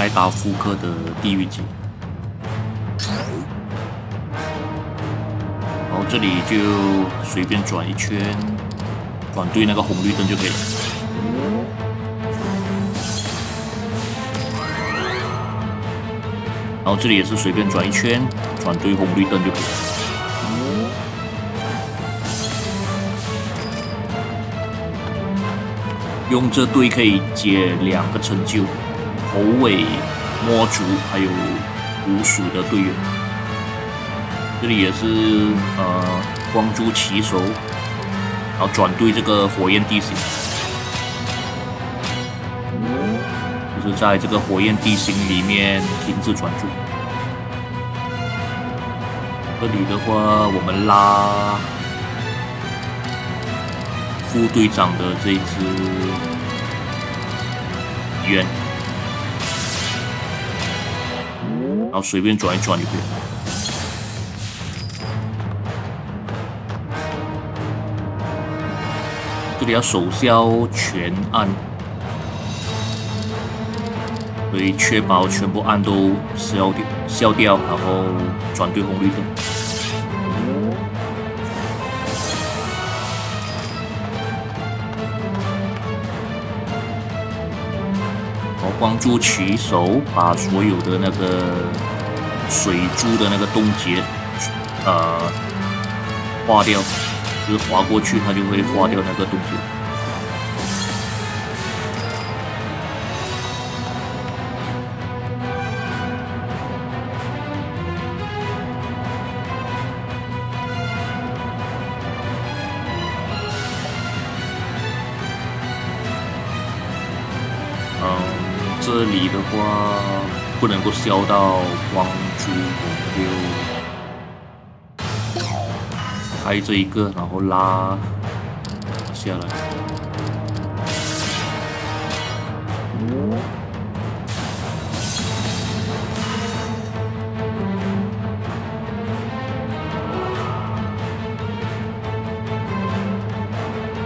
开打复刻的地狱级。然后这里就随便转一圈，转对那个红绿灯就可以了。然后这里也是随便转一圈，转对红绿灯就可以了。用这队可以解两个成就：头尾、魔族，还有无鼠的队员。这里也是呃光珠骑手，然后转对这个火焰地形，就是在这个火焰地形里面停止转注。这里的话，我们拉。副队长的这一只圆，然后随便转一转就可以。这里要手消全按，所以确保全部按都消掉，消掉，然后转对红绿灯。光珠骑手把所有的那个水珠的那个冻结，呃，化掉，就是划过去，它就会化掉那个冻结。这里的话不能够消到光珠，我们就开这一个，然后拉下来。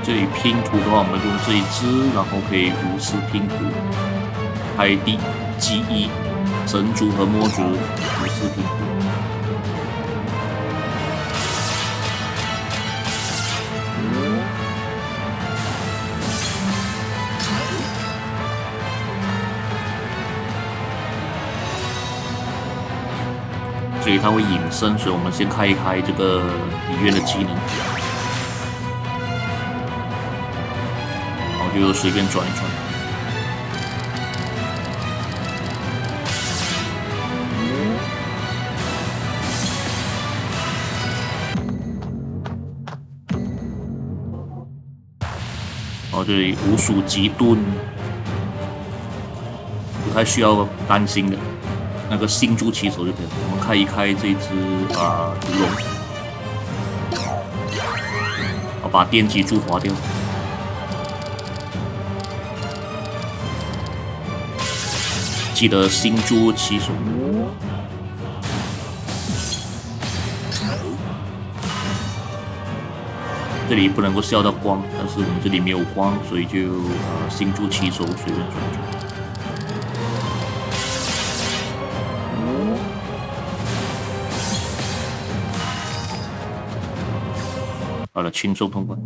这里拼图的话，我们用这一只，然后可以无视拼图。海底记忆神族和魔族无视拼图。所以它会隐身，所以我们先开一开这个里面的技能，然后就随便转一转。这里无数极盾，不太需要担心的。那个星珠骑手就可以了。我们开一开这只啊毒龙，我把电击柱划掉。记得星珠骑手。这里不能够消到光，但是我们这里没有光，所以就呃星柱骑手随便转转。好了，轻松通关。